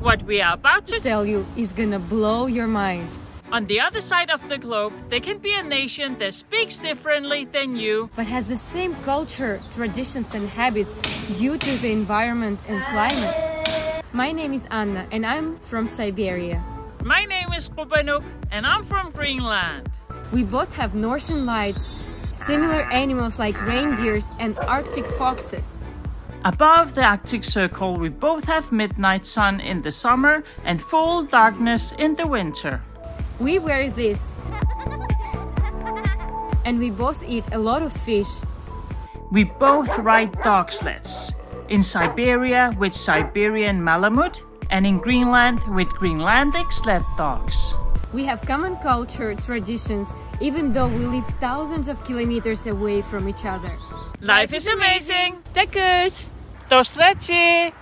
What we are about to tell you is gonna blow your mind. On the other side of the globe, there can be a nation that speaks differently than you, but has the same culture, traditions, and habits due to the environment and climate. My name is Anna, and I'm from Siberia. My name is Qupanuk, and I'm from Greenland. We both have northern lights, similar animals like reindeers and Arctic foxes. Above the Arctic Circle, we both have midnight sun in the summer and full darkness in the winter. We wear this. And we both eat a lot of fish. We both ride dog sleds. In Siberia with Siberian Malamute and in Greenland with Greenlandic sled dogs. We have common culture, traditions, even though we live thousands of kilometers away from each other. Life is amazing! Takus! To stretchy!